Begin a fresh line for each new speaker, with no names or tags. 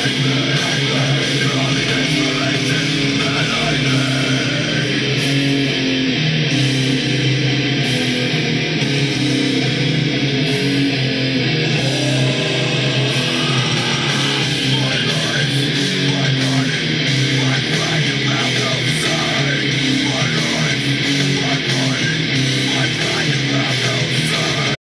Música